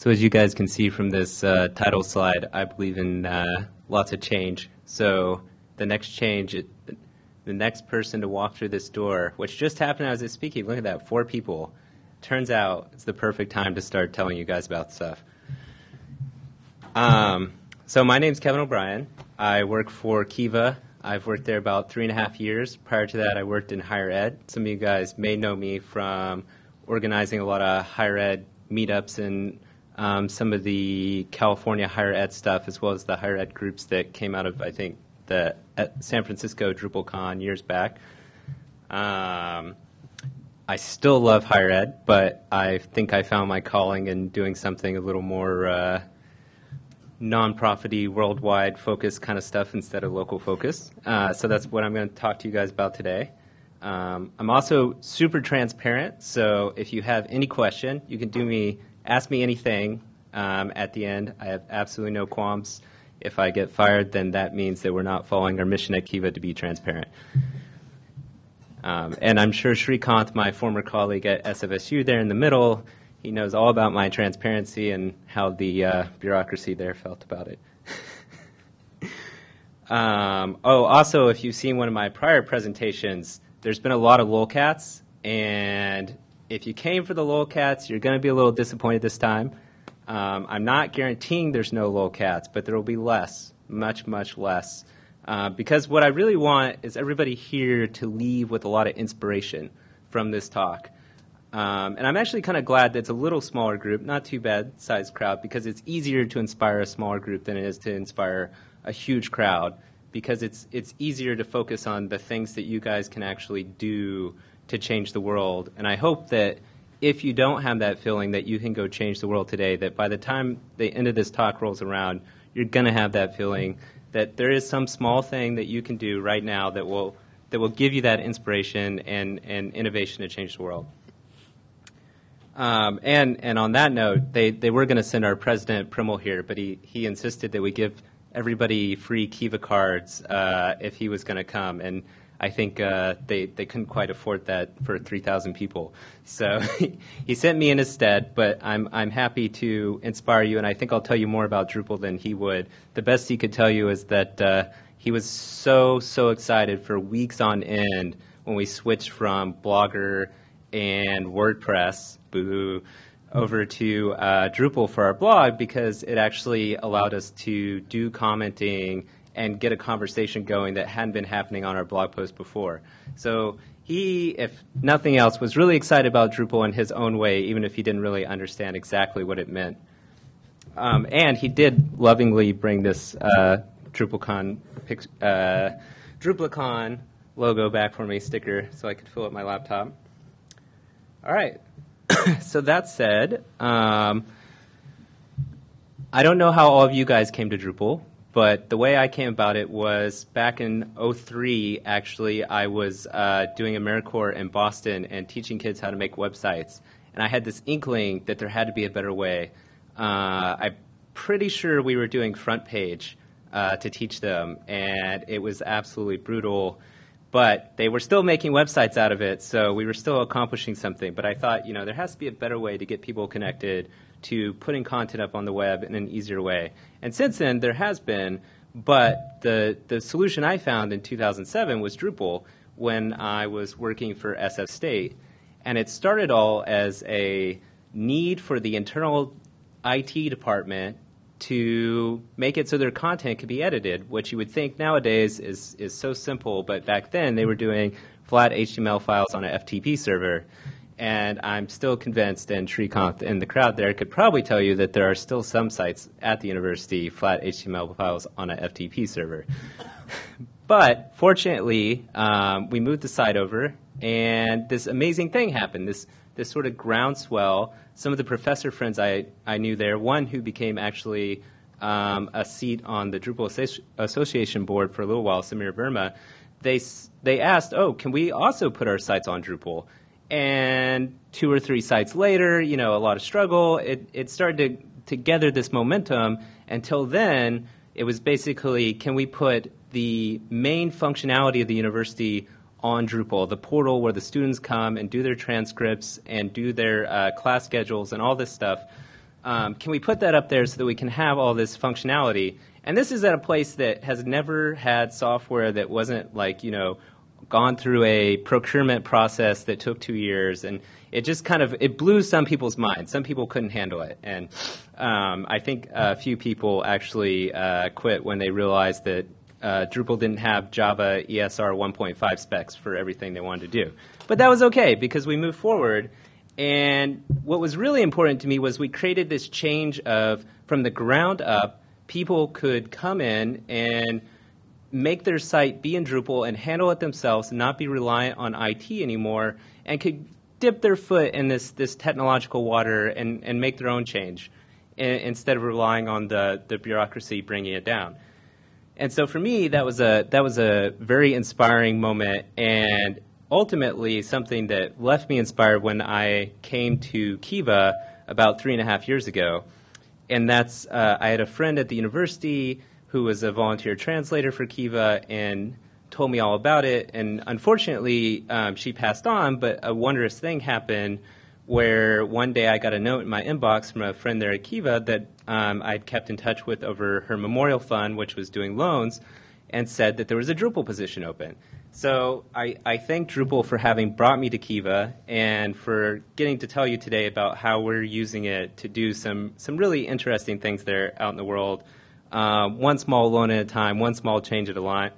So as you guys can see from this uh, title slide, I believe in uh, lots of change. So the next change, the next person to walk through this door, which just happened as I was speaking, look at that, four people. Turns out it's the perfect time to start telling you guys about stuff. Um, so my name's Kevin O'Brien. I work for Kiva. I've worked there about three and a half years. Prior to that, I worked in higher ed. Some of you guys may know me from organizing a lot of higher ed meetups and um, some of the California higher ed stuff, as well as the higher ed groups that came out of, I think, the San Francisco DrupalCon years back. Um, I still love higher ed, but I think I found my calling in doing something a little more uh, non-profity, worldwide focus kind of stuff instead of local focus. Uh, so that's what I'm going to talk to you guys about today. Um, I'm also super transparent, so if you have any question, you can do me ask me anything um, at the end. I have absolutely no qualms. If I get fired, then that means that we're not following our mission at Kiva to be transparent. Um, and I'm sure Shrikant, my former colleague at SFSU there in the middle, he knows all about my transparency and how the uh, bureaucracy there felt about it. um, oh, also, if you've seen one of my prior presentations, there's been a lot of lolcats, and if you came for the lolcats, you're going to be a little disappointed this time. Um, I'm not guaranteeing there's no lolcats, but there will be less, much, much less. Uh, because what I really want is everybody here to leave with a lot of inspiration from this talk. Um, and I'm actually kind of glad that it's a little smaller group, not too bad sized crowd, because it's easier to inspire a smaller group than it is to inspire a huge crowd, because it's it's easier to focus on the things that you guys can actually do to change the world. And I hope that if you don't have that feeling that you can go change the world today, that by the time the end of this talk rolls around, you're going to have that feeling that there is some small thing that you can do right now that will that will give you that inspiration and, and innovation to change the world. Um, and and on that note, they, they were going to send our president Premal here, but he, he insisted that we give everybody free Kiva cards uh, if he was going to come. And I think uh, they, they couldn't quite afford that for 3,000 people. So he sent me in his stead, but I'm, I'm happy to inspire you, and I think I'll tell you more about Drupal than he would. The best he could tell you is that uh, he was so, so excited for weeks on end when we switched from Blogger and WordPress, boo, over to uh, Drupal for our blog because it actually allowed us to do commenting and get a conversation going that hadn't been happening on our blog post before. So he, if nothing else, was really excited about Drupal in his own way, even if he didn't really understand exactly what it meant. Um, and he did lovingly bring this uh, DrupalCon, uh, DrupalCon logo back for me, sticker, so I could fill up my laptop. All right. so that said, um, I don't know how all of you guys came to Drupal. But the way I came about it was back in 03, actually, I was uh, doing AmeriCorps in Boston and teaching kids how to make websites. And I had this inkling that there had to be a better way. Uh, I'm pretty sure we were doing FrontPage uh, to teach them, and it was absolutely brutal. But they were still making websites out of it, so we were still accomplishing something. But I thought, you know, there has to be a better way to get people connected to putting content up on the web in an easier way. And since then, there has been, but the, the solution I found in 2007 was Drupal when I was working for SF State. And it started all as a need for the internal IT department to make it so their content could be edited, which you would think nowadays is, is so simple, but back then they were doing flat HTML files on an FTP server. And I'm still convinced, and Shrikant in the crowd there could probably tell you that there are still some sites at the university flat HTML files on an FTP server. but fortunately, um, we moved the site over, and this amazing thing happened. This this sort of groundswell. Some of the professor friends I, I knew there, one who became actually um, a seat on the Drupal Association board for a little while, Sameer Verma, they, they asked, oh, can we also put our sites on Drupal? And two or three sites later, you know, a lot of struggle. It, it started to, to gather this momentum. Until then, it was basically can we put the main functionality of the university on Drupal, the portal where the students come and do their transcripts and do their uh, class schedules and all this stuff. um, can we put that up there so that we can have all this functionality? And this is at a place that has never had software that wasn't like, you know, gone through a procurement process that took two years and it just kind of it blew some people's minds. Some people couldn't handle it. And um, i think a few people actually uh, quit when they realized that uh, drupal didn't have java esr 1.5 specs for everything they wanted to do. But that was okay because we moved forward. And what was really important to me was we created this change of from the ground up people could come in and make their site be in Drupal and handle it themselves, not be reliant on IT anymore, and could dip their foot in this, this technological water and, and make their own change instead of relying on the, the bureaucracy bringing it down. And so for me, that was a that was a very inspiring moment, and ultimately something that left me inspired when I came to Kiva about three and a half years ago. And that's uh, I had a friend at the university who was a volunteer translator for Kiva and told me all about it. And unfortunately, um, she passed on, but a wondrous thing happened where one day I got a note in my inbox from a friend there at Kiva that um, I'd kept in touch with over her memorial fund, which was doing loans, and said that there was a Drupal position open. So I, I thank Drupal for having brought me to Kiva and for getting to tell you today about how we're using it to do some, some really interesting things there out in the world uh, one small loan at a time, one small change at a line.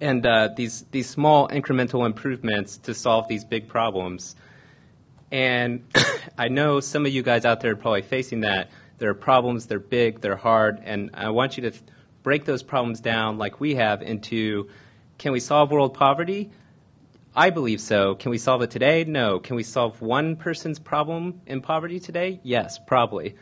And uh, these, these small incremental improvements to solve these big problems. And I know some of you guys out there are probably facing that. There are problems, they're big, they're hard, and I want you to break those problems down like we have into can we solve world poverty? I believe so. Can we solve it today? No. Can we solve one person's problem in poverty today? Yes, probably.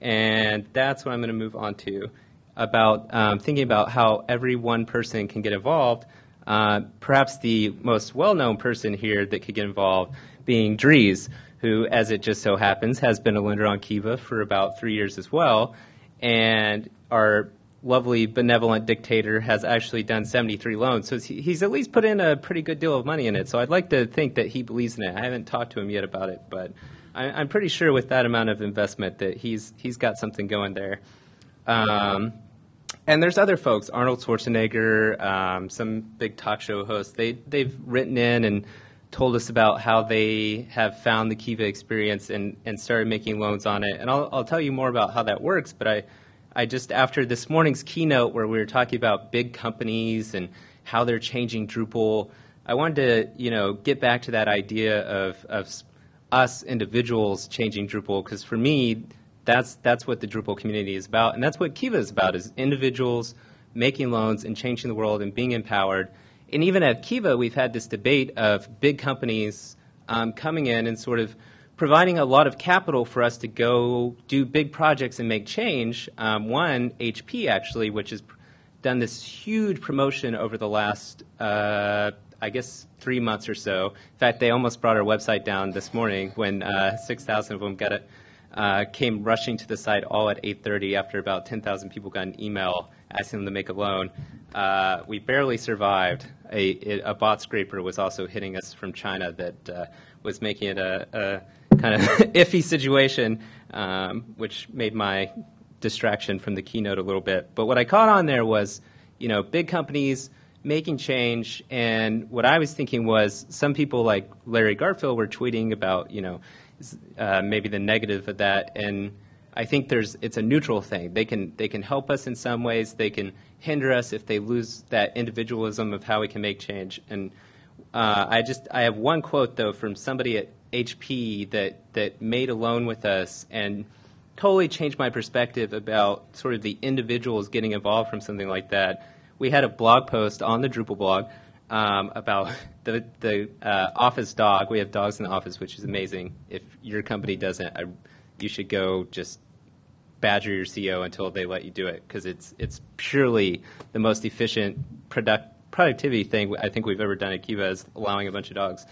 And that's what I'm going to move on to about um, thinking about how every one person can get involved. Uh, perhaps the most well known person here that could get involved being Dries, who, as it just so happens, has been a lender on Kiva for about three years as well. And our lovely benevolent dictator has actually done 73 loans. So he's at least put in a pretty good deal of money in it. So I'd like to think that he believes in it. I haven't talked to him yet about it, but I, am pretty sure with that amount of investment that he's he's got something going there. Um, and there's other folks, Arnold Schwarzenegger, um, some big talk show hosts. They they've written in and told us about how they have found the Kiva experience and, and started making loans on it. And I'll, I'll tell you more about how that works. But I, I just after this morning's keynote where we were talking about big companies and how they're changing Drupal, I wanted to you know get back to that idea of of us individuals changing Drupal because for me, that's that's what the Drupal community is about, and that's what Kiva is about: is individuals making loans and changing the world and being empowered. And even at Kiva, we've had this debate of big companies um, coming in and sort of providing a lot of capital for us to go do big projects and make change. Um, one, HP actually, which has done this huge promotion over the last uh, I guess, three months or so. In fact, they almost brought our website down this morning when uh, 6,000 of them got it, uh, came rushing to the site all at 8.30 after about 10,000 people got an email asking them to make a loan. Uh, we barely survived. A, a, bot scraper was also hitting us from China that uh, was making it a, a kind of iffy situation, um, which made my distraction from the keynote a little bit. But what I caught on there was, you know, big companies – making change. And what I was thinking was some people like Larry Garfield were tweeting about, you know, uh, maybe the negative of that. And I think there's it's a neutral thing. They can they can help us in some ways. They can hinder us if they lose that individualism of how we can make change. And uh, I just I have one quote though from somebody at HP that that made a loan with us and totally changed my perspective about sort of the individuals getting involved from something like that we had a blog post on the Drupal blog um, about the the uh, office dog. We have dogs in the office, which is amazing. If your company doesn't, I, you should go just badger your CEO until they let you do it because it's it's purely the most efficient product productivity thing I think we've ever done at Kiva is allowing a bunch of dogs.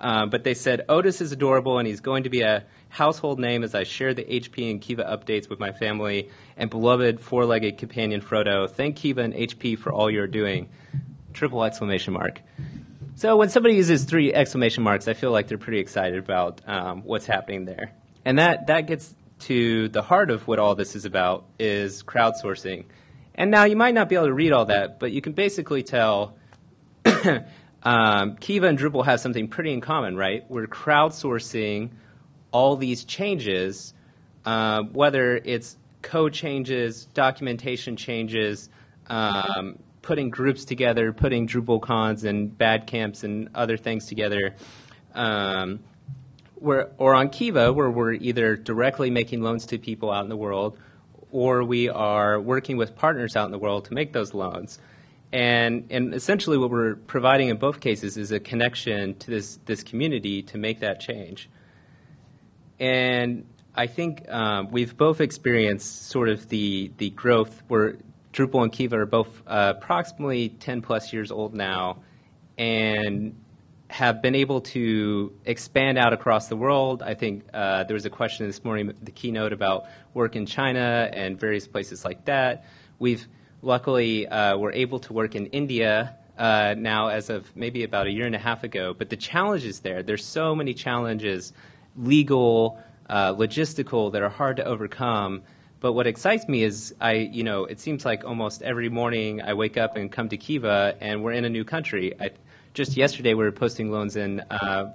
Um, but they said Otis is adorable and he's going to be a household name as I share the HP and Kiva updates with my family and beloved four-legged companion Frodo. Thank Kiva and HP for all you're doing. Triple exclamation mark. So when somebody uses three exclamation marks, I feel like they're pretty excited about um, what's happening there, and that that gets to the heart of what all this is about is crowdsourcing. And now you might not be able to read all that, but you can basically tell um, Kiva and Drupal have something pretty in common, right? We're crowdsourcing all these changes, uh, whether it's code changes, documentation changes, um, putting groups together, putting DrupalCons and BADCamps and other things together. Um, or on Kiva, where we're either directly making loans to people out in the world, or we are working with partners out in the world to make those loans. And, and essentially, what we're providing in both cases is a connection to this, this community to make that change. And I think um, we've both experienced sort of the, the growth where Drupal and Kiva are both uh, approximately 10 plus years old now and have been able to expand out across the world. I think uh, there was a question this morning, the keynote about work in China and various places like that. We've luckily uh, were able to work in India uh, now as of maybe about a year and a half ago. But the challenges there, there's so many challenges, legal, uh, logistical, that are hard to overcome. But what excites me is I, you know, it seems like almost every morning I wake up and come to Kiva and we're in a new country. I, just yesterday we were posting loans in uh,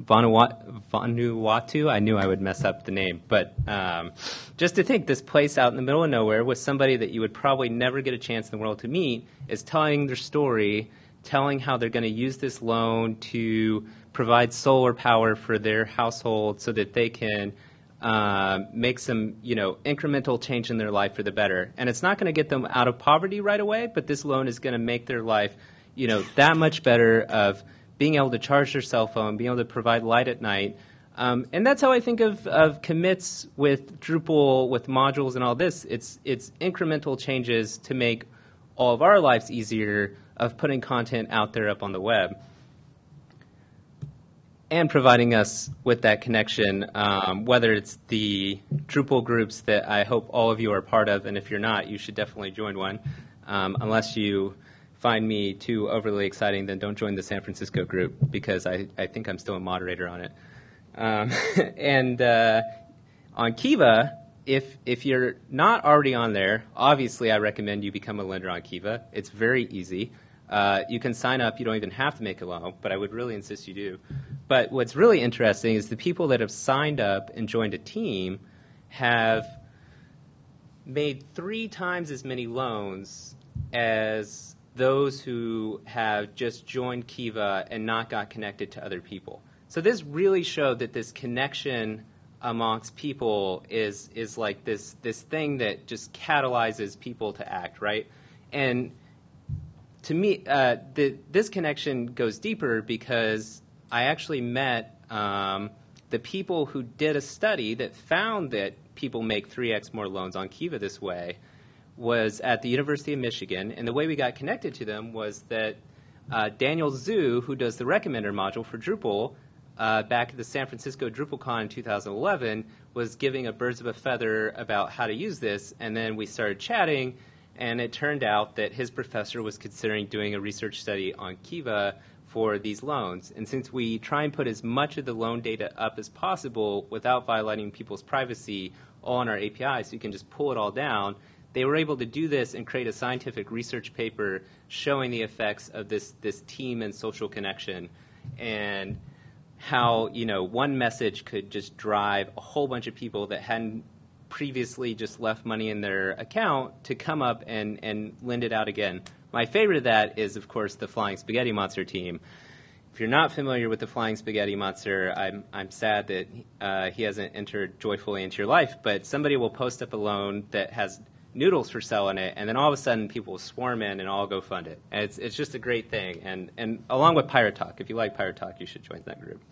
Vanuatu. I knew I would mess up the name, but um, just to think this place out in the middle of nowhere with somebody that you would probably never get a chance in the world to meet is telling their story, telling how they're going to use this loan to provide solar power for their household so that they can uh, make some, you know, incremental change in their life for the better. And it's not going to get them out of poverty right away, but this loan is going to make their life, you know, that much better of being able to charge their cell phone, being able to provide light at night. Um, and that's how I think of, of commits with Drupal, with modules and all this. It's, it's incremental changes to make all of our lives easier of putting content out there up on the web and providing us with that connection, um, whether it's the Drupal groups that I hope all of you are part of, and if you're not, you should definitely join one, um, unless you find me too overly exciting, then don't join the San Francisco group because I, I think I'm still a moderator on it. Um, and uh, on Kiva, if if you're not already on there, obviously I recommend you become a lender on Kiva. It's very easy. Uh, you can sign up. You don't even have to make a loan, but I would really insist you do. But what's really interesting is the people that have signed up and joined a team have made three times as many loans as those who have just joined Kiva and not got connected to other people. So this really showed that this connection amongst people is is like this this thing that just catalyzes people to act, right? And to me, uh, the, this connection goes deeper because I actually met um, the people who did a study that found that people make 3x more loans on Kiva this way was at the University of Michigan, and the way we got connected to them was that uh, Daniel Zhou, who does the recommender module for Drupal, uh, back at the San Francisco DrupalCon in 2011, was giving a birds of a feather about how to use this, and then we started chatting, and it turned out that his professor was considering doing a research study on Kiva for these loans. And since we try and put as much of the loan data up as possible without violating people's privacy on our API, so you can just pull it all down, they were able to do this and create a scientific research paper showing the effects of this, this team and social connection and how you know one message could just drive a whole bunch of people that hadn't previously just left money in their account to come up and, and lend it out again. My favorite of that is, of course, the Flying Spaghetti Monster team. If you're not familiar with the Flying Spaghetti Monster, I'm, I'm sad that uh, he hasn't entered joyfully into your life, but somebody will post up a loan that has noodles for selling it, and then all of a sudden people will swarm in and all go fund it. And it's, it's just a great thing. And, and along with Pirate Talk, if you like Pirate Talk, you should join that group.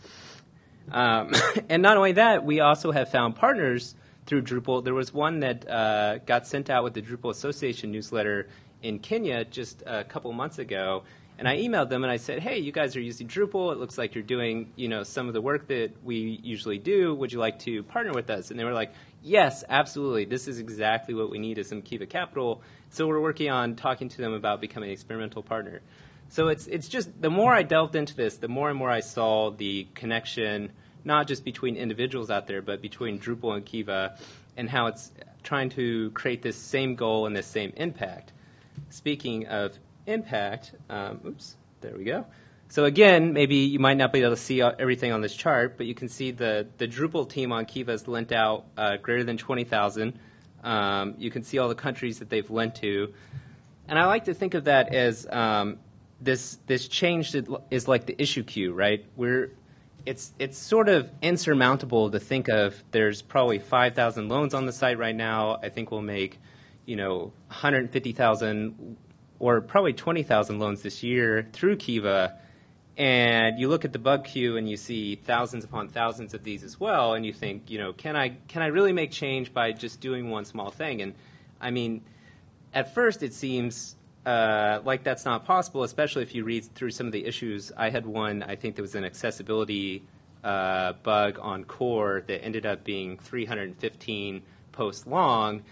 Um, and not only that, we also have found partners through Drupal. There was one that uh, got sent out with the Drupal Association newsletter in Kenya just a couple months ago. And I emailed them and I said, "Hey, you guys are using Drupal. It looks like you're doing, you know, some of the work that we usually do. Would you like to partner with us?" And they were like, yes, absolutely, this is exactly what we need as some Kiva Capital. So we're working on talking to them about becoming an experimental partner. So it's, it's just the more I delved into this, the more and more I saw the connection not just between individuals out there, but between Drupal and Kiva, and how it's trying to create this same goal and this same impact. Speaking of impact, um, oops, there we go. So again, maybe you might not be able to see everything on this chart, but you can see the, the Drupal team on Kiva has lent out uh, greater than 20,000. Um, you can see all the countries that they've lent to. And I like to think of that as um, this, this change is like the issue queue, right? We're, it's, it's sort of insurmountable to think of there's probably 5,000 loans on the site right now. I think we'll make, you know, 150,000 or probably 20,000 loans this year through Kiva. And you look at the bug queue and you see thousands upon thousands of these as well, and you think, you know, can I can I really make change by just doing one small thing? And I mean, at first it seems uh, like that's not possible, especially if you read through some of the issues. I had one, I think there was an accessibility uh, bug on core that ended up being 315 posts long,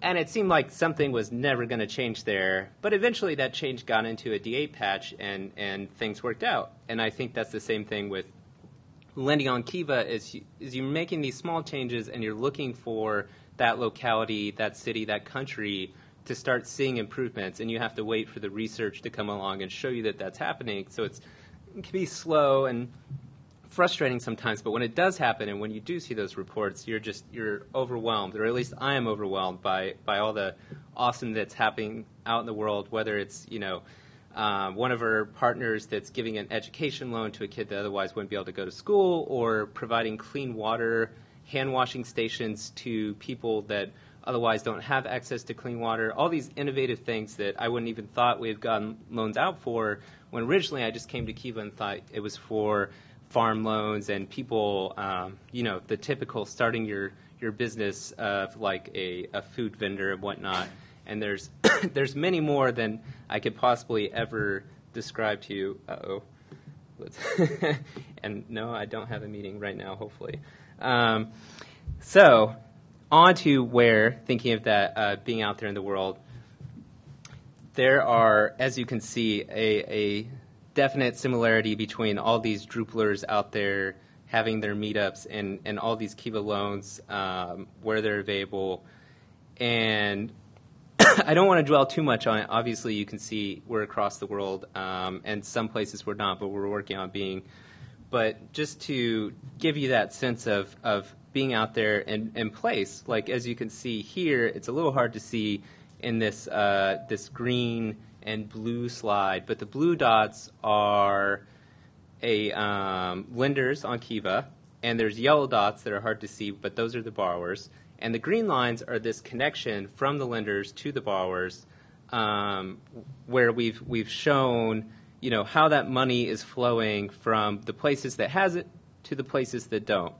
and it seemed like something was never going to change there. But eventually, that change got into a D8 patch, and and things worked out. And I think that's the same thing with lending on Kiva. Is is you're making these small changes, and you're looking for that locality, that city, that country to start seeing improvements, and you have to wait for the research to come along and show you that that's happening. So it's it can be slow and frustrating sometimes, but when it does happen and when you do see those reports, you're just you're overwhelmed, or at least I am overwhelmed by by all the awesome that's happening out in the world. Whether it's you know um, one of our partners that's giving an education loan to a kid that otherwise wouldn't be able to go to school, or providing clean water, hand washing stations to people that otherwise don't have access to clean water. All these innovative things that I wouldn't even thought we have gotten loans out for. When originally I just came to Kiva and thought it was for farm loans and people, um, you know, the typical starting your, your business of like a, a food vendor and whatnot. And there's, there's many more than I could possibly ever describe to you. Uh-oh. and no, I don't have a meeting right now, hopefully. Um, so, on to where, thinking of that uh, being out there in the world, there are, as you can see, a, a definite similarity between all these Drupalers out there having their meetups and, and all these Kiva loans um, where they're available. And I don't want to dwell too much on it. Obviously, you can see we're across the world, um, and some places we're not, but we're working on being. But just to give you that sense of, of being out there in, in place, like as you can see here, it's a little hard to see in this uh, this green and blue slide, but the blue dots are a um, lenders on Kiva, and there's yellow dots that are hard to see, but those are the borrowers. And the green lines are this connection from the lenders to the borrowers, um, where we've we've shown you know how that money is flowing from the places that has it to the places that don't.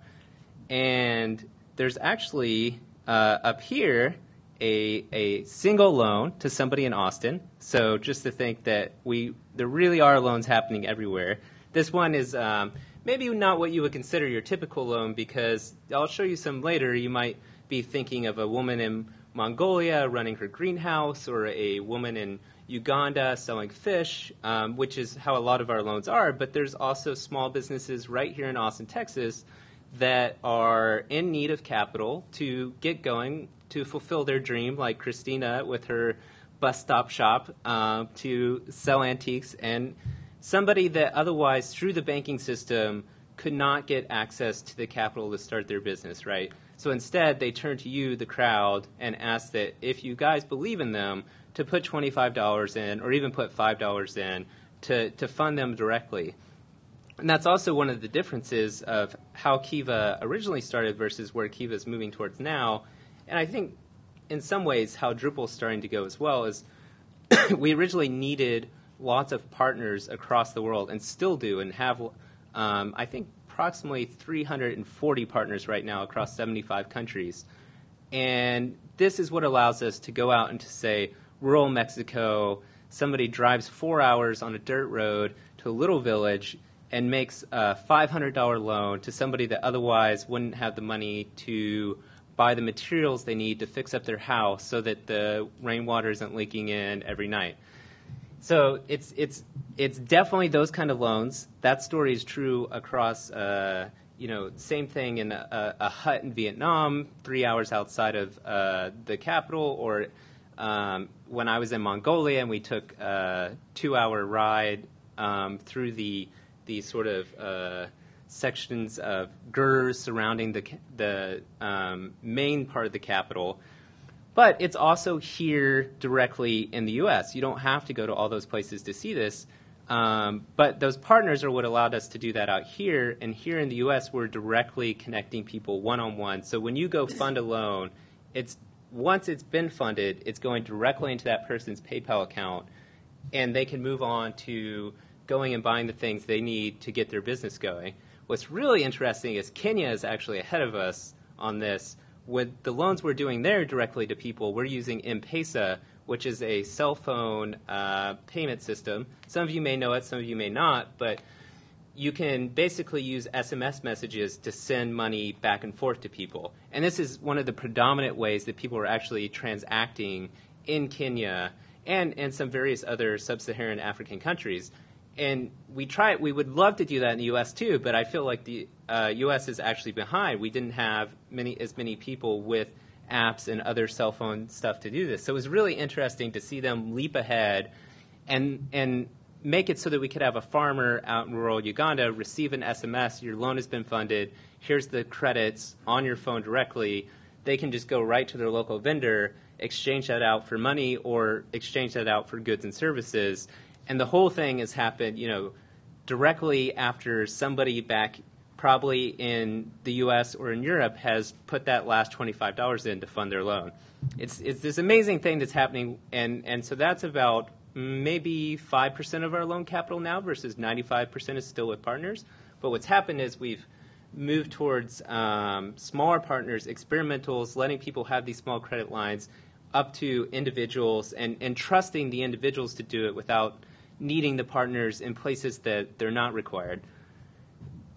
And there's actually uh, up here a, a single loan to somebody in Austin. So just to think that we there really are loans happening everywhere. This one is um, maybe not what you would consider your typical loan because I'll show you some later. You might be thinking of a woman in Mongolia running her greenhouse or a woman in Uganda selling fish, um, which is how a lot of our loans are. But there's also small businesses right here in Austin, Texas, that are in need of capital to get going to fulfill their dream, like Christina with her bus stop shop uh, to sell antiques, and somebody that otherwise, through the banking system, could not get access to the capital to start their business, right? So instead, they turn to you, the crowd, and ask that if you guys believe in them, to put $25 in or even put $5 in to, to fund them directly. And that's also one of the differences of how Kiva originally started versus where Kiva is moving towards now and I think in some ways how Drupal is starting to go as well is we originally needed lots of partners across the world and still do and have um, I think approximately 340 partners right now across 75 countries. And this is what allows us to go out and to say rural Mexico, somebody drives four hours on a dirt road to a little village and makes a $500 loan to somebody that otherwise wouldn't have the money to buy the materials they need to fix up their house so that the rainwater isn't leaking in every night. So it's it's it's definitely those kind of loans. That story is true across uh, you know, same thing in a, a hut in Vietnam, three hours outside of uh, the capital, or um, when I was in Mongolia and we took a two-hour ride um, through the the sort of uh, sections of girders surrounding the the um, main part of the capital. But it's also here directly in the U.S. You don't have to go to all those places to see this. Um, but those partners are what allowed us to do that out here. And here in the U.S., we're directly connecting people one on one. So when you go fund a loan, it's once it's been funded, it's going directly into that person's PayPal account, and they can move on to going and buying the things they need to get their business going. What's really interesting is Kenya is actually ahead of us on this. With the loans we're doing there directly to people, we're using M-Pesa, which is a cell phone uh, payment system. Some of you may know it, some of you may not, but you can basically use SMS messages to send money back and forth to people. And this is one of the predominant ways that people are actually transacting in Kenya and, and some various other sub-Saharan African countries. And we try we would love to do that in the U.S. too, but I feel like the uh, U.S. is actually behind. We didn't have many as many people with apps and other cell phone stuff to do this. So it was really interesting to see them leap ahead and and make it so that we could have a farmer out in rural Uganda receive an SMS, your loan has been funded, here's the credits on your phone directly. They can just go right to their local vendor, exchange that out for money or exchange that out for goods and services. And the whole thing has happened, you know, directly after somebody back probably in the US or in Europe has put that last $25 in to fund their loan. It's, it's this amazing thing that's happening, and, and so that's about maybe 5% of our loan capital now versus 95% is still with partners. But what's happened is we've moved towards um, smaller partners, experimentals, letting people have these small credit lines up to individuals and, and trusting the individuals to do it without needing the partners in places that they're not required.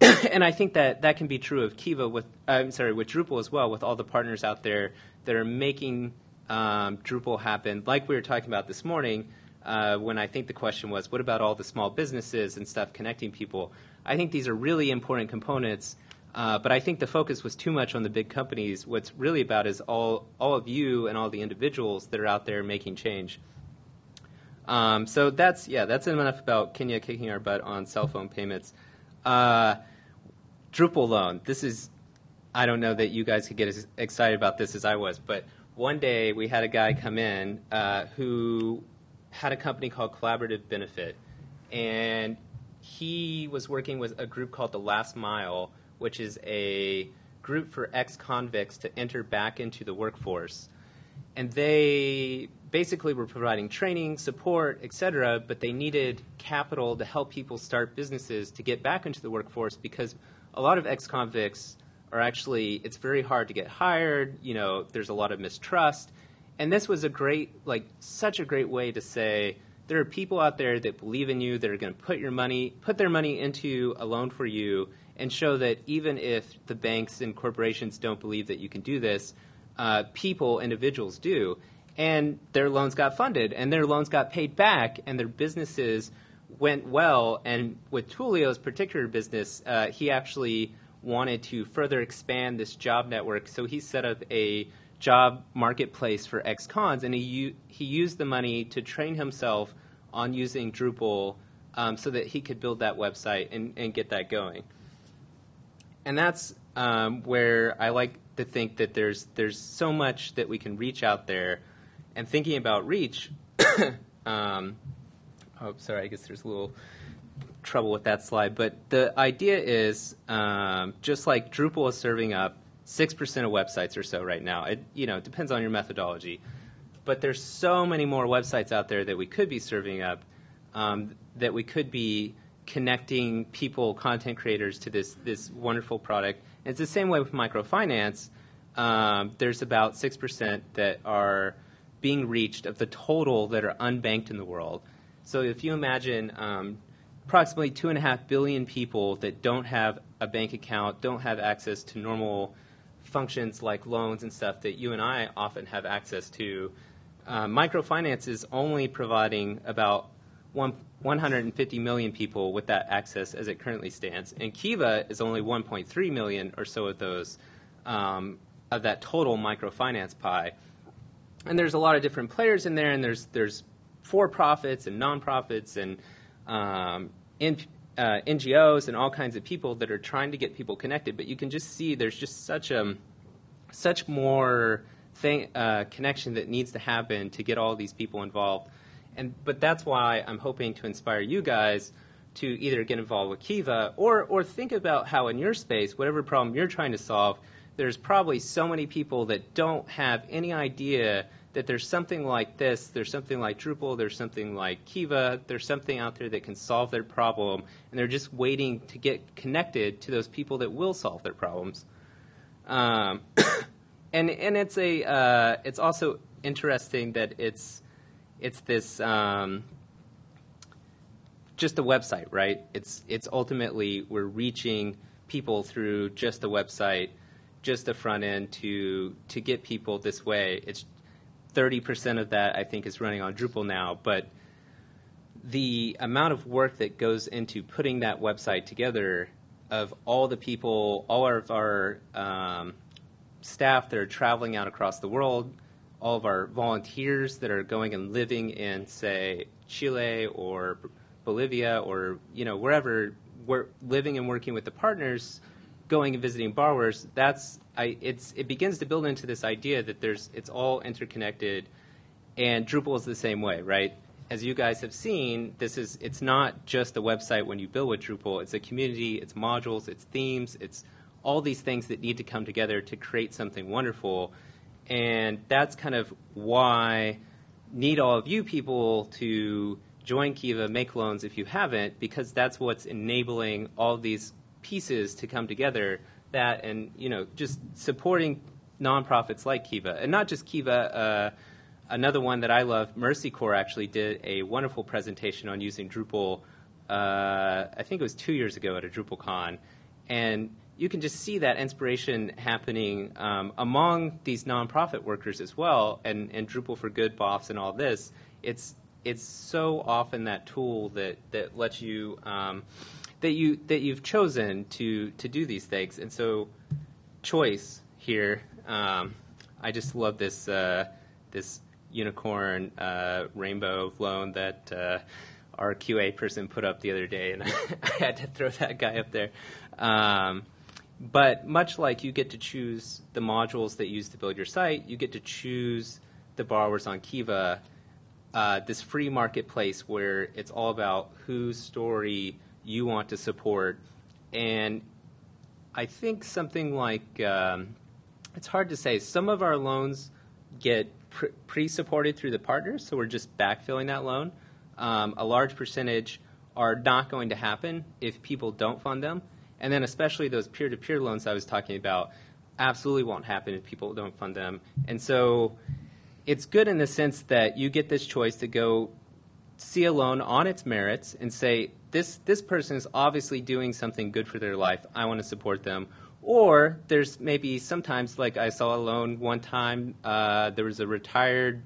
and I think that that can be true of Kiva with, I'm sorry, with Drupal as well, with all the partners out there that are making um, Drupal happen, like we were talking about this morning, uh, when I think the question was, what about all the small businesses and stuff connecting people? I think these are really important components, uh, but I think the focus was too much on the big companies. What's really about is all, all of you and all the individuals that are out there making change. Um, so that's, yeah, that's enough about Kenya kicking our butt on cell phone payments. Uh, Drupal loan. This is, I don't know that you guys could get as excited about this as I was, but one day we had a guy come in uh, who had a company called Collaborative Benefit, and he was working with a group called the Last Mile, which is a group for ex-convicts to enter back into the workforce. And they basically were providing training, support, et cetera, but they needed capital to help people start businesses to get back into the workforce because a lot of ex-convicts are actually, it's very hard to get hired, you know, there's a lot of mistrust, and this was a great, like, such a great way to say there are people out there that believe in you that are going to put your money, put their money into a loan for you, and show that even if the banks and corporations don't believe that you can do this, uh, people, individuals do. And their loans got funded, and their loans got paid back, and their businesses went well. And with Tulio's particular business, uh, he actually wanted to further expand this job network, so he set up a job marketplace for ex-cons, and he he used the money to train himself on using Drupal um, so that he could build that website and, and get that going. And that's um, where I like to think that there's there's so much that we can reach out there. And thinking about reach, um, oh sorry, I guess there's a little trouble with that slide. But the idea is um, just like Drupal is serving up 6% of websites or so right now. It you know, depends on your methodology. But there's so many more websites out there that we could be serving up um, that we could be connecting people, content creators to this, this wonderful product. And it's the same way with microfinance. Um, there's about 6% that are being reached of the total that are unbanked in the world. So if you imagine um, approximately 2.5 billion people that don't have a bank account, don't have access to normal functions like loans and stuff that you and I often have access to. Uh, microfinance is only providing about one, 150 million people with that access as it currently stands. And Kiva is only 1.3 million or so of those, um, of that total microfinance pie. And there's a lot of different players in there, and there's, there's for profits and nonprofits and um, in, uh, NGOs and all kinds of people that are trying to get people connected. But you can just see there's just such a such more thing, uh, connection that needs to happen to get all these people involved. And but that's why I'm hoping to inspire you guys to either get involved with Kiva or or think about how in your space, whatever problem you're trying to solve, there's probably so many people that don't have any idea that there's something like this, there's something like Drupal, there's something like Kiva, there's something out there that can solve their problem, and they're just waiting to get connected to those people that will solve their problems. Um, and and it's a uh, it's also interesting that it's it's this um, just a website, right? It's it's ultimately we're reaching people through just the website, just the front end to to get people this way. It's 30% of that I think is running on Drupal now, but the amount of work that goes into putting that website together of all the people, all of our um, staff that are traveling out across the world, all of our volunteers that are going and living in, say, Chile or Bolivia or you know wherever we're living and working with the partners, going and visiting borrowers. That's I, it begins to build into this idea that there's, it's all interconnected, and Drupal is the same way, right? As you guys have seen, this is, it's not just a website when you build with Drupal. It's a community, it's modules, it's themes, it's all these things that need to come together to create something wonderful. And that's kind of why need all of you people to join Kiva, make loans if you haven't, because that's what's enabling all these pieces to come together that and you know just supporting nonprofits like Kiva and not just Kiva. Uh, another one that I love, Mercy Corps, actually did a wonderful presentation on using Drupal. Uh, I think it was two years ago at a DrupalCon, and you can just see that inspiration happening um, among these nonprofit workers as well, and, and Drupal for Good, BOFs, and all this. It's it's so often that tool that that lets you um, that you that you've chosen to to do these things. And so, choice here. Um, I just love this uh, this unicorn uh, rainbow loan that uh, our QA person put up the other day, and I had to throw that guy up there. Um, but much like you get to choose the modules that you use to build your site, you get to choose the borrowers on Kiva. Uh, this free marketplace where it's all about whose story you want to support. And I think something like, um, it's hard to say, some of our loans get pre supported through the partners, so we're just backfilling that loan. Um, a large percentage are not going to happen if people don't fund them. And then, especially those peer to peer loans I was talking about, absolutely won't happen if people don't fund them. And so, it's good in the sense that you get this choice to go see a loan on its merits and say, this, this person is obviously doing something good for their life. I want to support them. Or there's maybe sometimes, like I saw a loan one time, uh, there was a retired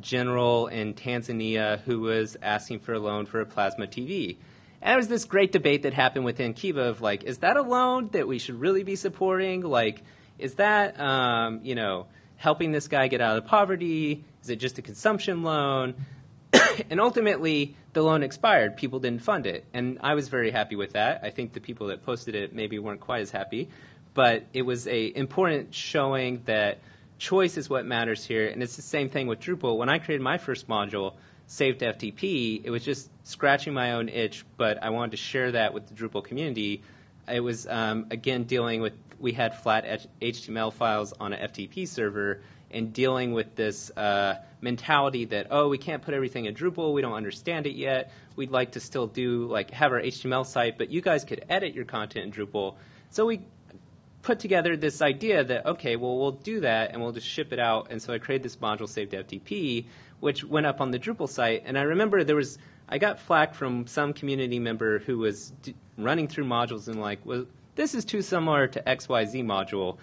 general in Tanzania who was asking for a loan for a plasma TV. And there was this great debate that happened within Kiva of like, is that a loan that we should really be supporting? Like, is that, um, you know, helping this guy get out of poverty? Is it just a consumption loan? and ultimately, the loan expired. People didn't fund it. And I was very happy with that. I think the people that posted it maybe weren't quite as happy. But it was a important showing that choice is what matters here. And it's the same thing with Drupal. When I created my first module, Saved FTP, it was just scratching my own itch, but I wanted to share that with the Drupal community. It was, um, again, dealing with, we had flat HTML files on an FTP server and dealing with this uh, mentality that oh we can't put everything in Drupal we don't understand it yet we'd like to still do like have our HTML site but you guys could edit your content in Drupal. So we put together this idea that okay well we'll do that and we'll just ship it out. And so I created this module saved FTP which went up on the Drupal site. And I remember there was I got flack from some community member who was d- running through modules and like well this is too similar to XYZ module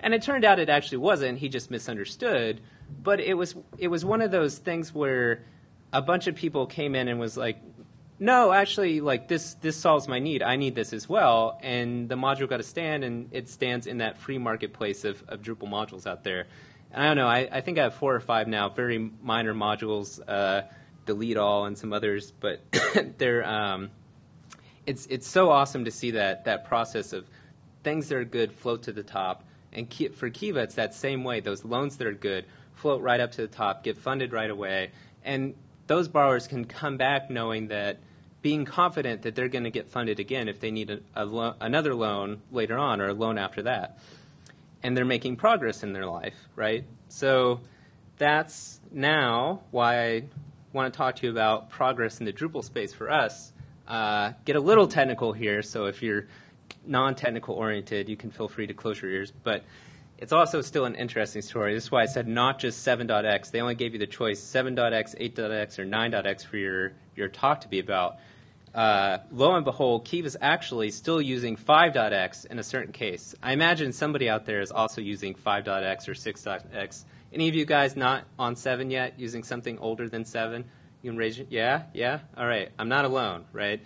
and it turned out it actually wasn't. He just misunderstood. But it was it was one of those things where a bunch of people came in and was like, no, actually, like this this solves my need. I need this as well, and the module got a stand, and it stands in that free marketplace of, of Drupal modules out there. And I don't know. I, I think I have four or five now, very minor modules, uh, delete all, and some others, but they're. Um, it's it's so awesome to see that that process of things that are good float to the top, and for Kiva, it's that same way. Those loans that are good float right up to the top, get funded right away, and those borrowers can come back knowing that being confident that they're going to get funded again if they need a, a lo- another loan later on or a loan after that. And they're making progress in their life, right? So that's now why I want to talk to you about progress in the Drupal space for us. Uh, get a little technical here, so if you're non technical oriented, you can feel free to close your ears. But it's also still an interesting story. This is why I said not just 7.x. They only gave you the choice 7.x, 8.x, or 9.x for your, your talk to be about. Uh, lo and behold, Kiva is actually still using 5.x in a certain case. I imagine somebody out there is also using 5.x or 6.x. Any of you guys not on 7 yet, using something older than 7? You can raise your, yeah, yeah? All right, I'm not alone, right?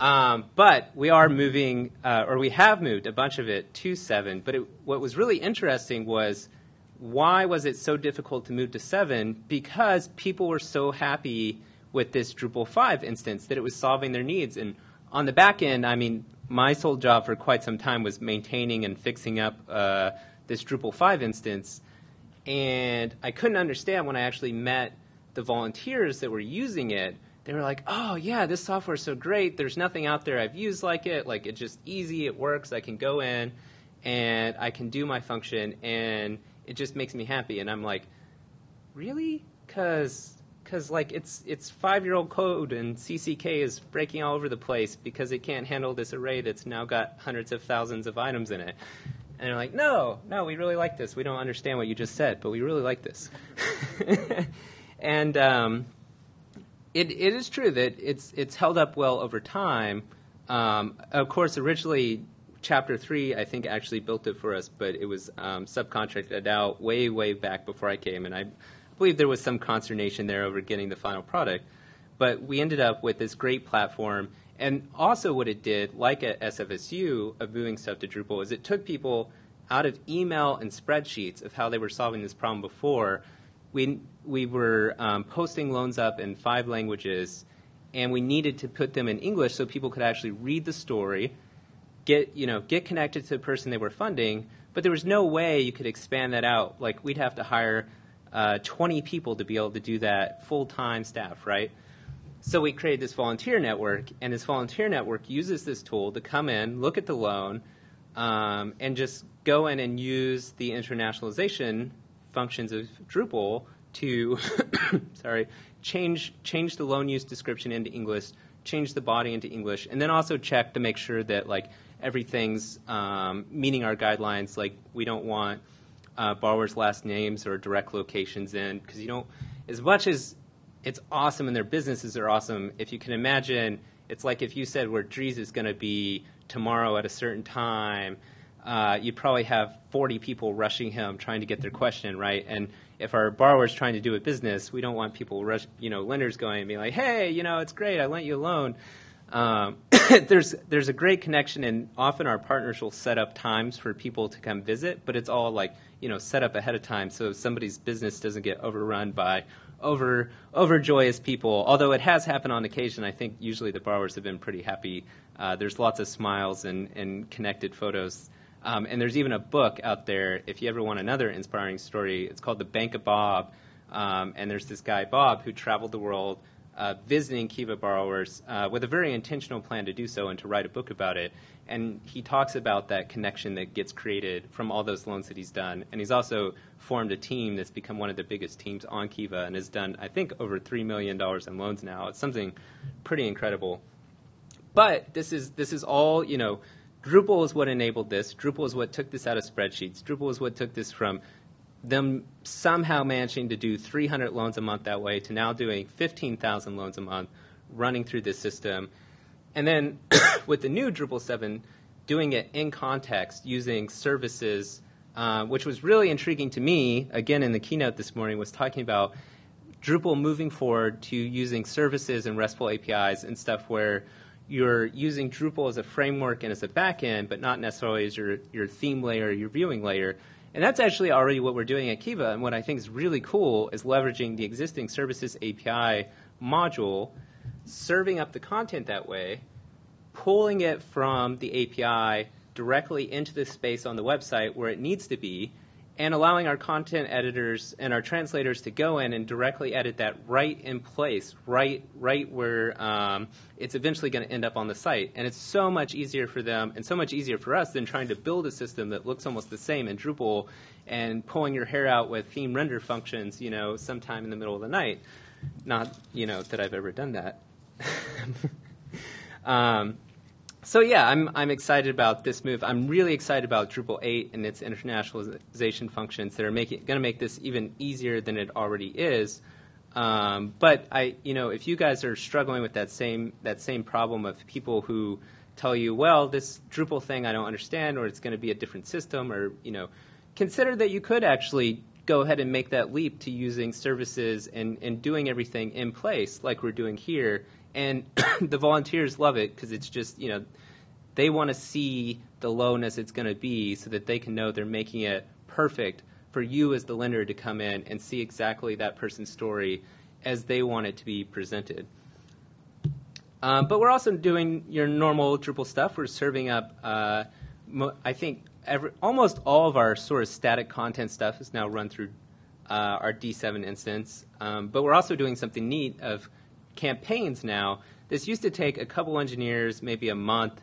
Um, but we are moving, uh, or we have moved a bunch of it to seven. But it, what was really interesting was why was it so difficult to move to seven? Because people were so happy with this Drupal 5 instance that it was solving their needs. And on the back end, I mean, my sole job for quite some time was maintaining and fixing up uh, this Drupal 5 instance. And I couldn't understand when I actually met the volunteers that were using it they were like, oh, yeah, this software is so great. There's nothing out there I've used like it. Like, it's just easy. It works. I can go in and I can do my function, and it just makes me happy. And I'm like, really? Because because like it's it's five year old code and CCK is breaking all over the place because it can't handle this array that's now got hundreds of thousands of items in it. And they're like, no, no, we really like this. We don't understand what you just said, but we really like this. and um, it, it is true that it's it's held up well over time. Um, of course, originally Chapter Three, I think, actually built it for us, but it was um, subcontracted out way, way back before I came, and I believe there was some consternation there over getting the final product. But we ended up with this great platform, and also what it did, like at SFSU, of moving stuff to Drupal, is it took people out of email and spreadsheets of how they were solving this problem before we, we were um, posting loans up in five languages, and we needed to put them in English so people could actually read the story, get, you know, get connected to the person they were funding, but there was no way you could expand that out. Like, we'd have to hire uh, 20 people to be able to do that full time staff, right? So we created this volunteer network, and this volunteer network uses this tool to come in, look at the loan, um, and just go in and use the internationalization functions of Drupal to sorry change change the loan use description into English, change the body into English, and then also check to make sure that like everything's um, meeting our guidelines. Like we don't want uh, borrowers' last names or direct locations in because you don't as much as it's awesome and their businesses are awesome. If you can imagine, it's like if you said where Dries is going to be tomorrow at a certain time uh, you'd probably have 40 people rushing him trying to get their question right. And if our borrower's trying to do a business, we don't want people rush, you know, lenders going and being like, hey, you know, it's great, I lent you a loan. Um, there's there's a great connection, and often our partners will set up times for people to come visit, but it's all like you know set up ahead of time, so somebody's business doesn't get overrun by over overjoyous people. Although it has happened on occasion, I think usually the borrowers have been pretty happy. Uh, there's lots of smiles and, and connected photos um, and there's even a book out there, if you ever want another inspiring story, it's called The Bank of Bob. Um, and there's this guy, Bob, who traveled the world uh, visiting Kiva borrowers uh, with a very intentional plan to do so and to write a book about it. And he talks about that connection that gets created from all those loans that he's done. And he's also formed a team that's become one of the biggest teams on Kiva and has done, I think, over $3 million in loans now. It's something pretty incredible. But this is, this is all, you know, Drupal is what enabled this. Drupal is what took this out of spreadsheets. Drupal is what took this from them somehow managing to do 300 loans a month that way to now doing 15,000 loans a month running through this system. And then with the new Drupal 7, doing it in context using services, uh, which was really intriguing to me, again in the keynote this morning, was talking about Drupal moving forward to using services and RESTful APIs and stuff where you're using Drupal as a framework and as a backend, but not necessarily as your, your theme layer, your viewing layer. And that's actually already what we're doing at Kiva. And what I think is really cool is leveraging the existing services API module, serving up the content that way, pulling it from the API directly into the space on the website where it needs to be, and allowing our content editors and our translators to go in and directly edit that right in place, right, right where um, it's eventually going to end up on the site. And it's so much easier for them and so much easier for us than trying to build a system that looks almost the same in Drupal and pulling your hair out with theme render functions, you know, sometime in the middle of the night. Not, you know, that I've ever done that. um, so yeah, I'm I'm excited about this move. I'm really excited about Drupal 8 and its internationalization functions that are making going to make this even easier than it already is. Um, but I, you know, if you guys are struggling with that same that same problem of people who tell you, well, this Drupal thing I don't understand, or it's going to be a different system, or you know, consider that you could actually go ahead and make that leap to using services and, and doing everything in place like we're doing here and the volunteers love it because it's just you know they want to see the lowness it's going to be so that they can know they're making it perfect for you as the lender to come in and see exactly that person's story as they want it to be presented. Um, but we're also doing your normal Drupal stuff. We're serving up, uh, mo- I think, every, almost all of our sort of static content stuff is now run through uh, our D7 instance. Um, but we're also doing something neat of campaigns now, this used to take a couple engineers, maybe a month,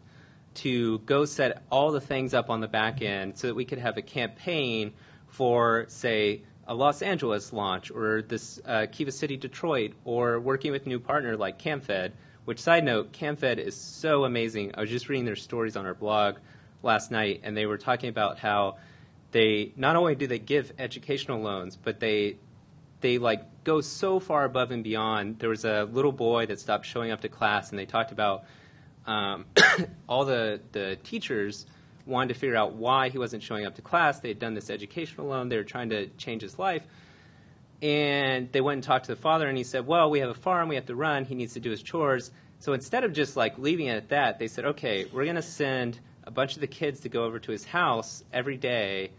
to go set all the things up on the back end so that we could have a campaign for, say, a Los Angeles launch or this uh, Kiva City Detroit or working with new partner like CamFed, which, side note, CamFed is so amazing. I was just reading their stories on our blog last night, and they were talking about how they not only do they give educational loans, but they they like go so far above and beyond. There was a little boy that stopped showing up to class, and they talked about um, all the the teachers wanted to figure out why he wasn't showing up to class. They had done this educational loan. They were trying to change his life. And they went and talked to the father, and he said, Well, we have a farm, we have to run, he needs to do his chores. So instead of just like leaving it at that, they said, Okay, we're going to send a bunch of the kids to go over to his house every day,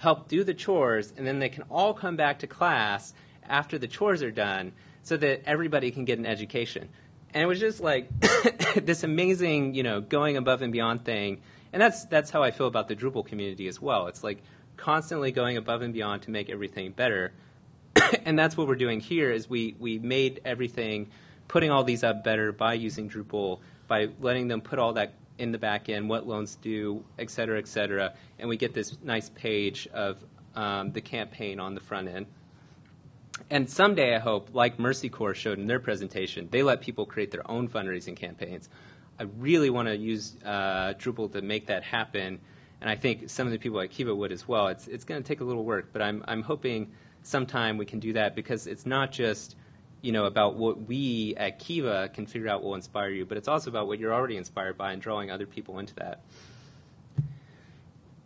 help do the chores, and then they can all come back to class after the chores are done so that everybody can get an education. And it was just like this amazing, you know, going above and beyond thing. And that's that's how I feel about the Drupal community as well. It's like constantly going above and beyond to make everything better. and that's what we're doing here is we we made everything putting all these up better by using Drupal, by letting them put all that in the back end, what loans do, et cetera, et cetera. And we get this nice page of um, the campaign on the front end and someday, I hope, like Mercy Corps showed in their presentation, they let people create their own fundraising campaigns. I really want to use uh, Drupal to make that happen, and I think some of the people at Kiva would as well. It's it's going to take a little work, but I'm I'm hoping sometime we can do that because it's not just you know about what we at Kiva can figure out will inspire you, but it's also about what you're already inspired by and drawing other people into that.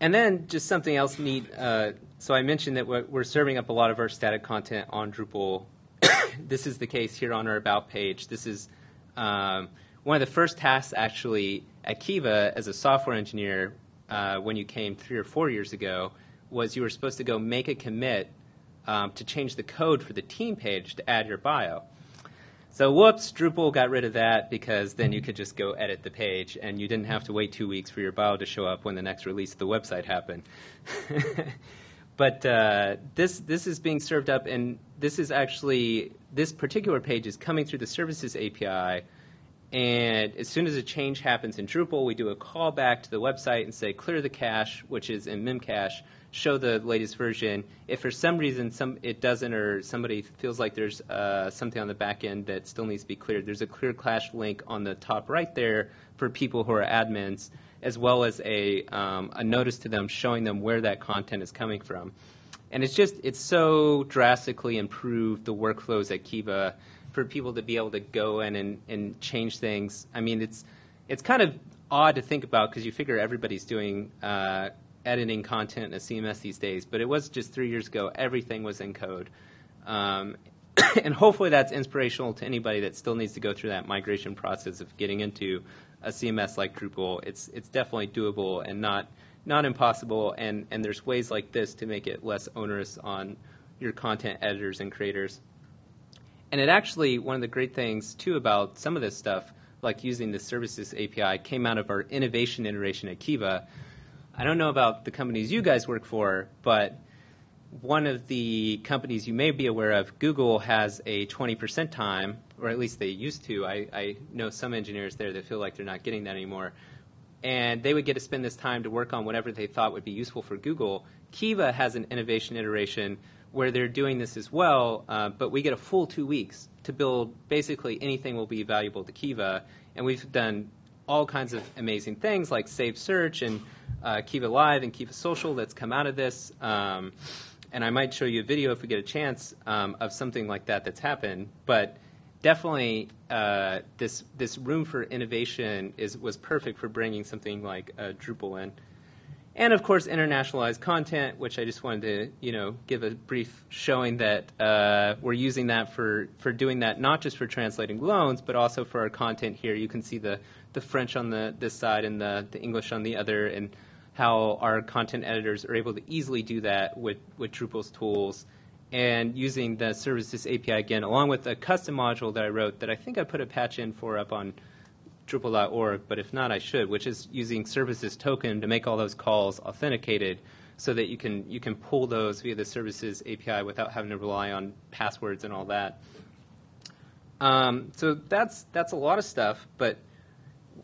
And then just something else neat. Uh, so I mentioned that we're, serving up a lot of our static content on Drupal. this is the case here on our About page. This is um, one of the first tasks actually at Kiva as a software engineer uh, when you came three or four years ago was you were supposed to go make a commit um, to change the code for the team page to add your bio. So whoops, Drupal got rid of that because then you could just go edit the page and you didn't have to wait two weeks for your bio to show up when the next release of the website happened. but uh, this this is being served up, and this is actually this particular page is coming through the services API. And as soon as a change happens in Drupal, we do a callback to the website and say clear the cache, which is in Memcache, show the latest version. If for some reason some it doesn't or somebody feels like there's uh, something on the back end that still needs to be cleared, there's a clear Cache link on the top right there for people who are admins, as well as a, um, a notice to them showing them where that content is coming from. And it's just, it's so drastically improved the workflows at Kiva for people to be able to go in and, and change things. I mean, it's, it's kind of odd to think about because you figure everybody's doing uh, editing content in a CMS these days, but it was just three years ago. Everything was in code. Um, and hopefully that's inspirational to anybody that still needs to go through that migration process of getting into a CMS like Drupal. It's it's definitely doable and not not impossible. And and there's ways like this to make it less onerous on your content editors and creators. And it actually one of the great things too about some of this stuff, like using the services API, came out of our innovation iteration at Kiva. I don't know about the companies you guys work for, but one of the companies you may be aware of, Google has a 20% time, or at least they used to. I, I, know some engineers there that feel like they're not getting that anymore. And they would get to spend this time to work on whatever they thought would be useful for Google. Kiva has an innovation iteration where they're doing this as well, uh, but we get a full two weeks to build basically anything will be valuable to Kiva. And we've done all kinds of amazing things like Save Search and uh, Kiva Live and Kiva Social that's come out of this. Um, and I might show you a video if we get a chance um, of something like that that's happened. But definitely, uh, this this room for innovation is was perfect for bringing something like uh, Drupal in. And of course, internationalized content, which I just wanted to, you know, give a brief showing that uh, we're using that for, for doing that, not just for translating loans, but also for our content here. You can see the, the French on the this side and the, the English on the other, and how our content editors are able to easily do that with, with Drupal's tools and using the services API again, along with a custom module that I wrote that I think I put a patch in for up on Drupal.org, but if not, I should, which is using services token to make all those calls authenticated so that you can you can pull those via the services API without having to rely on passwords and all that. Um, so that's that's a lot of stuff, but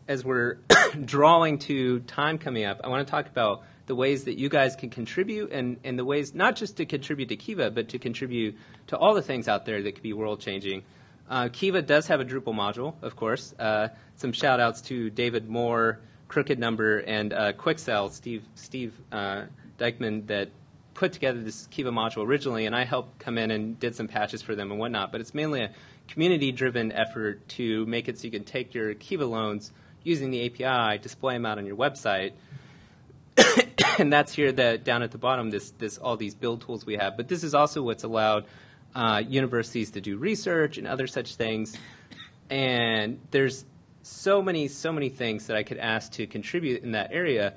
as we're drawing to time coming up, I want to talk about the ways that you guys can contribute and, and the ways not just to contribute to Kiva, but to contribute to all the things out there that could be world changing. Uh, Kiva does have a Drupal module, of course. Uh, some shout outs to David Moore, Crooked Number, and uh, Quixel, Steve, Steve uh, Dykman, that put together this Kiva module originally, and I helped come in and did some patches for them and whatnot. But it's mainly a community driven effort to make it so you can take your Kiva loans using the API, display them out on your website. and that's here that down at the bottom, this, this all these build tools we have. But this is also what's allowed uh, universities to do research and other such things. And there's so many, so many things that I could ask to contribute in that area.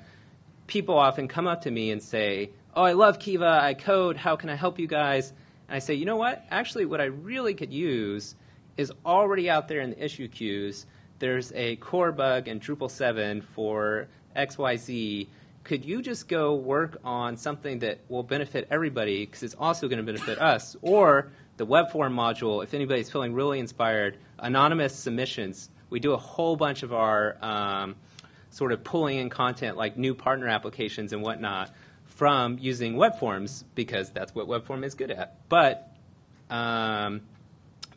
People often come up to me and say, "Oh, I love Kiva. I code. How can I help you guys?" And I say, "You know what? Actually, what I really could use is already out there in the issue queues there's a core bug in Drupal 7 for XYZ. Could you just go work on something that will benefit everybody because it's also going to benefit us? Or the web form module, if anybody's feeling really inspired, anonymous submissions. We do a whole bunch of our um, sort of pulling in content like new partner applications and whatnot from using web forms because that's what web form is good at. But um,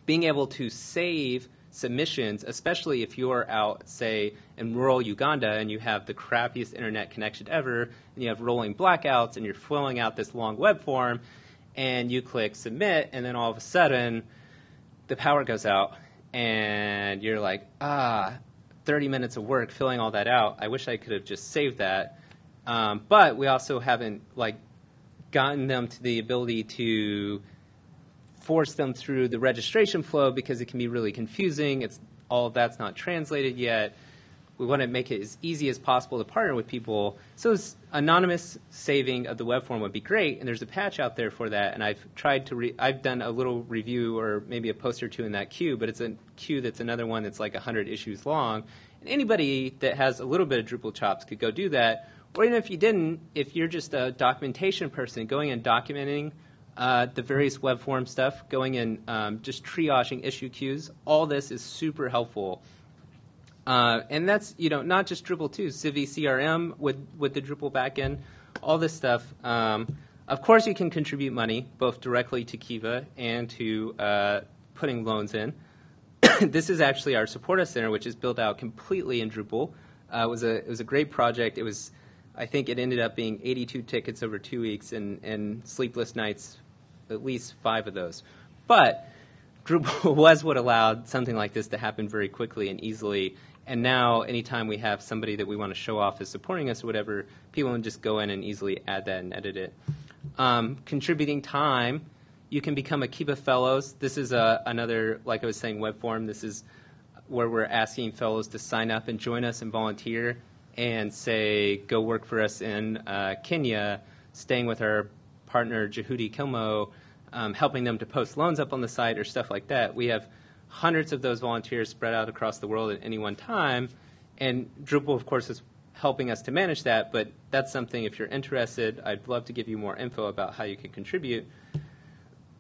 being able to save submissions, especially if you're out, say, in rural Uganda and you have the crappiest internet connection ever, and you have rolling blackouts, and you're filling out this long web form, and you click submit, and then all of a sudden, the power goes out, and you're like, ah, 30 minutes of work filling all that out. I wish I could have just saved that. Um, but we also haven't like gotten them to the ability to force them through the registration flow because it can be really confusing. It's all of that's not translated yet. We want to make it as easy as possible to partner with people. So anonymous saving of the web form would be great, and there's a patch out there for that. And I've tried to re- I've done a little review or maybe a post or two in that queue, but it's a queue that's another one that's like 100 issues long. And anybody that has a little bit of Drupal chops could go do that. Or even if you didn't, if you're just a documentation person, going and documenting uh, the various web form stuff, going in, um, just triaging issue queues. All this is super helpful. Uh, and that's you know not just Drupal 2, Civi CRM with with the Drupal backend, all this stuff. Um, of course, you can contribute money both directly to Kiva and to uh, putting loans in. this is actually our Support Us Center, which is built out completely in Drupal. Uh, it was a it was a great project. It was I think it ended up being 82 tickets over two weeks and, and sleepless nights at least five of those. But Drupal was what allowed something like this to happen very quickly and easily. And now, anytime we have somebody that we want to show off as supporting us or whatever, people can just go in and easily add that and edit it. Um, contributing time, you can become a Kiva Fellows. This is a, another, like I was saying, web form. This is where we're asking fellows to sign up and join us and volunteer and say, go work for us in uh, Kenya, staying with our partner, Juhudi Kilimo, um, helping them to post loans up on the site or stuff like that. We have hundreds of those volunteers spread out across the world at any one time. And Drupal, of course, is helping us to manage that, but that's something, if you're interested, I'd love to give you more info about how you can contribute.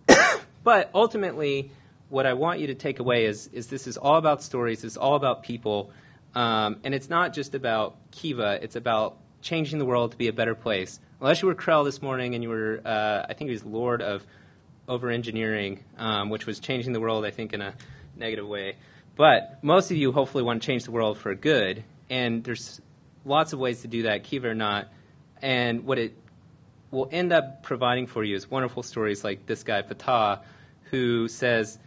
but ultimately, what I want you to take away is, is this is all about stories, it's all about people, um, and it's not just about Kiva, it's about changing the world to be a better place. Unless you were Crell this morning and you were, uh, I think he was Lord of over engineering, um, which was changing the world, I think, in a negative way. But most of you hopefully want to change the world for good, and there's lots of ways to do that, Kiva or not. And what it will end up providing for you is wonderful stories like this guy, Fatah, who says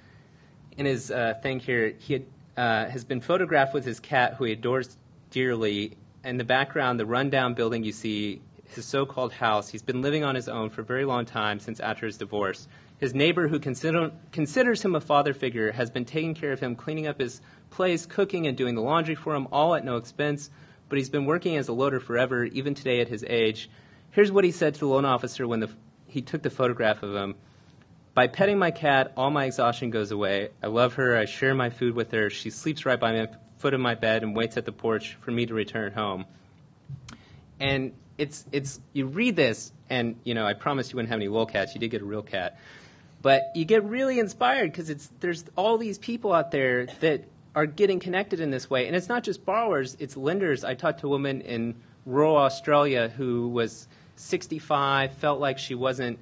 in his uh, thing here, he had, uh, has been photographed with his cat, who he adores dearly. In the background, the rundown building you see, his so called house. He's been living on his own for a very long time since after his divorce. His neighbor, who consider, considers him a father figure, has been taking care of him, cleaning up his place, cooking, and doing the laundry for him, all at no expense. But he's been working as a loader forever, even today at his age. Here's what he said to the loan officer when the, he took the photograph of him. By petting my cat, all my exhaustion goes away. I love her. I share my food with her. She sleeps right by my foot of my bed and waits at the porch for me to return home. And it's it's you read this, and you know I promised you wouldn't have any wool cats. You did get a real cat, but you get really inspired because it's there's all these people out there that are getting connected in this way, and it's not just borrowers; it's lenders. I talked to a woman in rural Australia who was 65, felt like she wasn't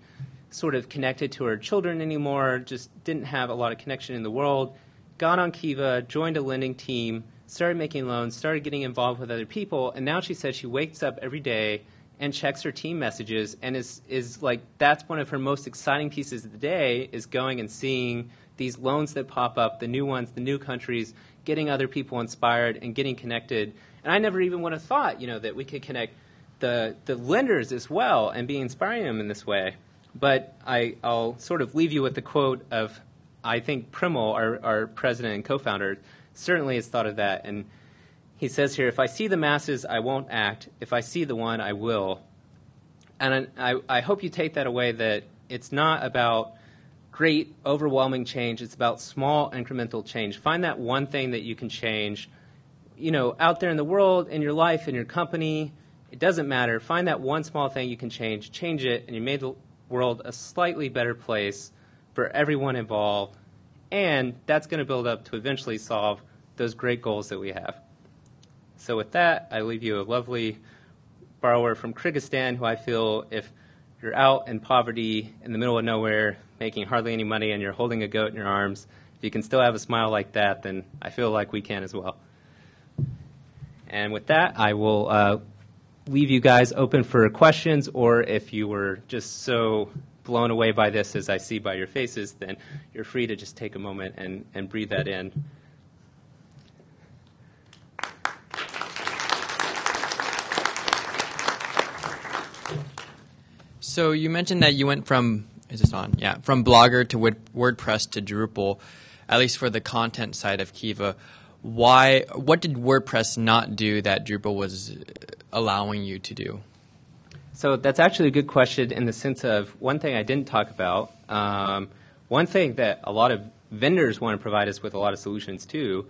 sort of connected to her children anymore, just didn't have a lot of connection in the world. Got on Kiva, joined a lending team, started making loans, started getting involved with other people, and now she says she wakes up every day and checks her team messages and is, is like that's one of her most exciting pieces of the day is going and seeing these loans that pop up the new ones the new countries getting other people inspired and getting connected. And i never even would have thought you know that we could connect the, the lenders as well and be inspiring them in this way. But I, i'll sort of leave you with the quote of i think Premal, our, our president and co-founder certainly has thought of that and he says here, if I see the masses, I won't act. If I see the one, I will. And I, I hope you take that away that it's not about great, overwhelming change. It's about small, incremental change. Find that one thing that you can change, you know, out there in the world, in your life, in your company. It doesn't matter. Find that one small thing you can change, change it, and you made the world a slightly better place for everyone involved. And that's going to build up to eventually solve those great goals that we have. So with that, I leave you a lovely borrower from Kyrgyzstan who I feel if you're out in poverty in the middle of nowhere, making hardly any money, and you're holding a goat in your arms, if you can still have a smile like that, then I feel like we can as well. And with that, I will uh, leave you guys open for questions, or if you were just so blown away by this as I see by your faces, then you're free to just take a moment and, and breathe that in. So you mentioned that you went from is this on? Yeah, from Blogger to WordPress to Drupal, at least for the content side of Kiva. Why? What did WordPress not do that Drupal was allowing you to do? So that's actually a good question in the sense of one thing I didn't talk about. Um, one thing that a lot of vendors want to provide us with a lot of solutions too,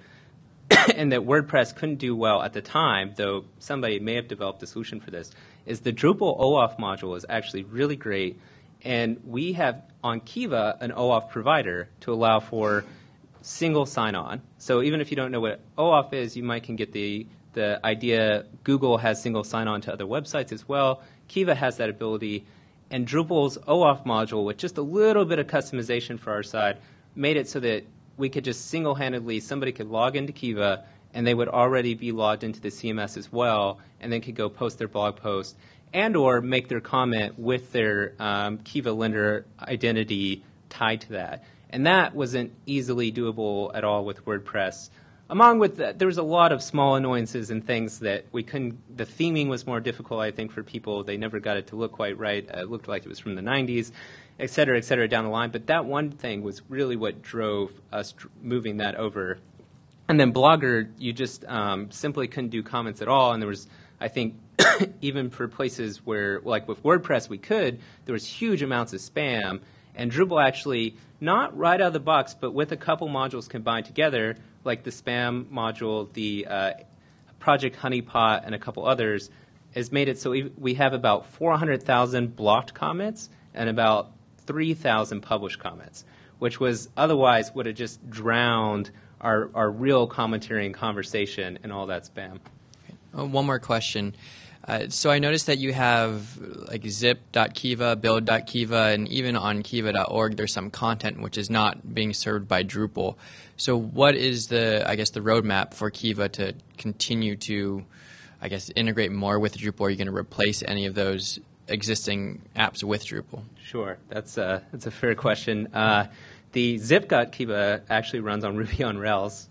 and that WordPress couldn't do well at the time, though somebody may have developed a solution for this, is the Drupal OAuth module is actually really great. And we have on Kiva an OAuth provider to allow for single sign-on. So even if you don't know what OAuth is, you might can get the the idea. Google has single sign-on to other websites as well. Kiva has that ability, and Drupal's OAuth module, with just a little bit of customization for our side, made it so that we could just single-handedly somebody could log into Kiva and they would already be logged into the CMS as well, and then could go post their blog post and or make their comment with their um, Kiva lender identity tied to that. And that wasn't easily doable at all with WordPress. Among with that, there was a lot of small annoyances and things that we couldn't. The theming was more difficult, I think, for people. They never got it to look quite right. it looked like it was from the 90s, et cetera, et cetera, down the line. But that one thing was really what drove us dr- moving that over. And then Blogger, you just um, simply couldn't do comments at all. And there was, I think, even for places where, like with WordPress, we could, there was huge amounts of spam. And Drupal actually, not right out of the box, but with a couple modules combined together, like the spam module, the uh, Project Honeypot, and a couple others, has made it so we, we have about 400,000 blocked comments and about 3,000 published comments, which was otherwise would have just drowned our, our real commentary and conversation and all that spam. Uh, one more question. Uh, so I noticed that you have like zip.kiva, build.kiva, and even on kiva.org there's some content which is not being served by Drupal. So what is the I guess the roadmap for Kiva to continue to I guess integrate more with Drupal? Are you going to replace any of those existing apps with Drupal? Sure, that's a that's a fair question. Uh, the Kiva actually runs on Ruby on Rails,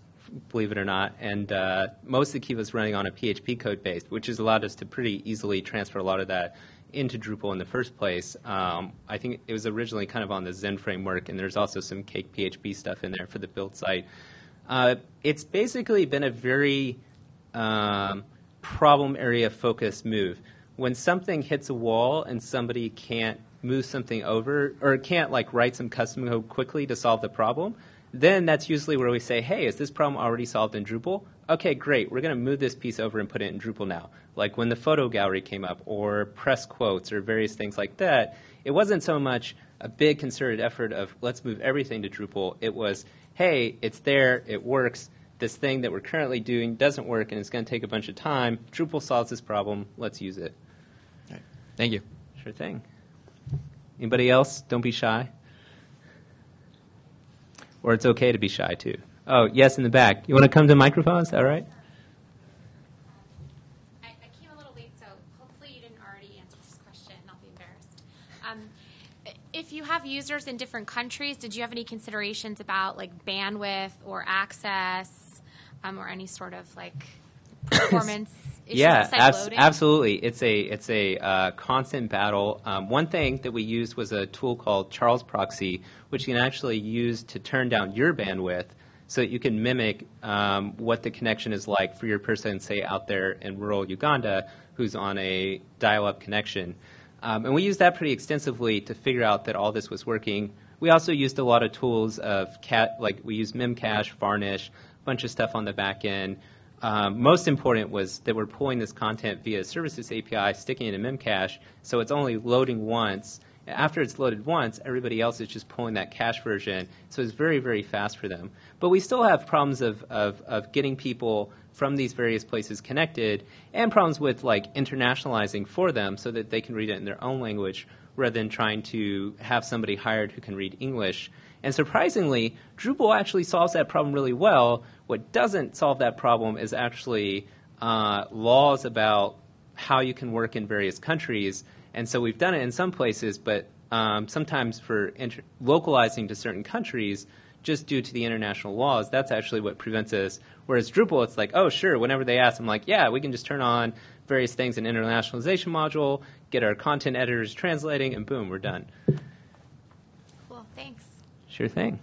believe it or not, and uh, most of Kiva is running on a PHP code base, which has allowed us to pretty easily transfer a lot of that into Drupal in the first place. Um, I think it was originally kind of on the Zend framework, and there's also some Cake PHP stuff in there for the build site. Uh, it's basically been a very um, problem area focused move. When something hits a wall and somebody can't move something over or can't like write some custom code quickly to solve the problem, then that's usually where we say, hey, is this problem already solved in Drupal? Okay, great. We're going to move this piece over and put it in Drupal now. Like when the photo gallery came up or press quotes or various things like that, it wasn't so much a big concerted effort of let's move everything to Drupal. It was, hey, it's there, it works. This thing that we're currently doing doesn't work and it's going to take a bunch of time. Drupal solves this problem. Let's use it. Right. Thank you. Sure thing. Anybody else? Don't be shy. Or it's okay to be shy too. Oh, yes, in the back. You want to come to the microphone? Is that all right? I, I came a little late, so hopefully you didn't already answer this question. I'll be embarrassed. Um, if you have users in different countries, did you have any considerations about like bandwidth or access, um, or any sort of like performance issues? Yeah, abs- absolutely. It's a it's a uh, constant battle. Um, one thing that we used was a tool called Charles Proxy, which you can actually use to turn down your bandwidth, so that you can mimic um, what the connection is like for your person, say out there in rural Uganda, who's on a dial-up connection. Um, and we used that pretty extensively to figure out that all this was working. We also used a lot of tools of cat, like we used Memcache, Varnish, a bunch of stuff on the back end. Um, most important was that we're pulling this content via services API, sticking it in Memcache, so it's only loading once. After it's loaded once, everybody else is just pulling that cache version, so it's very, very fast for them. But we still have problems of, of, of getting people from these various places connected, and problems with like internationalizing for them so that they can read it in their own language rather than trying to have somebody hired who can read English. And surprisingly, Drupal actually solves that problem really well. What doesn't solve that problem is actually uh, laws about how you can work in various countries. And so we've done it in some places, but um, sometimes for inter- localizing to certain countries, just due to the international laws, that's actually what prevents us. Whereas Drupal, it's like, oh, sure, whenever they ask, I'm like, yeah, we can just turn on various things in internationalization module, get our content editors translating, and boom, we're done. Cool. Thanks. Sure thing.